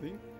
thing.